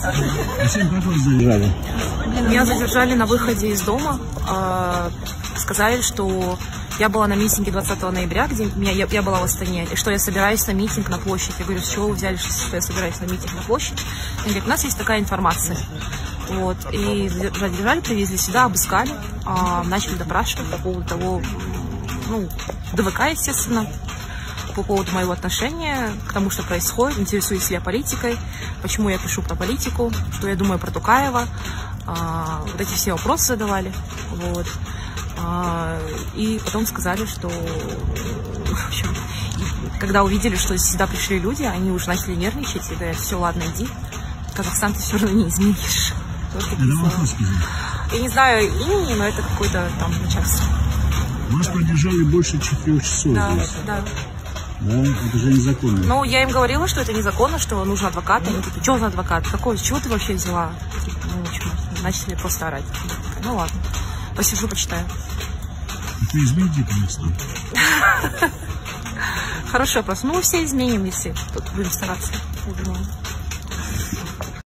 Зачем, как вас задержали? Меня задержали на выходе из дома. Э, Сказали, что я была на митинге 20 ноября, где меня, я, я была в Астане, и что я собираюсь на митинг на площадь. Я говорю, с чего вы взяли, что я собираюсь на митинг на площадь? Они говорят, у нас есть такая информация. Вот. И задержали, привезли сюда, обыскали, а, начали допрашивать по поводу того, ну, ДВК, естественно, по поводу моего отношения к тому, что происходит, интересуюсь ли я политикой, почему я пишу про политику, что я думаю про Тукаева. А, вот эти все вопросы задавали. Вот. А, и потом сказали, что в общем, когда увидели, что сюда пришли люди, они уже начали нервничать и говорят, все, ладно, иди. Казахстан ты все равно не изменишь. Сказал? Я не знаю имени, но это какое-то там начальство. Вас продержали больше четырех часов Да, да. Да? Это же незаконно. Ну, я им говорила, что это незаконно, что нужен адвокат. Они такие, что за адвокат? Какой? С чего ты вообще взяла? Ну, общем, начали просто орать. Ну ладно, посижу, почитаю. Это измените, конечно. Хороший вопрос. Ну, все изменим, если тут будем стараться. я думаю.